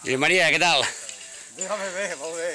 Josep Maria, què tal? Bé, home, bé, molt bé.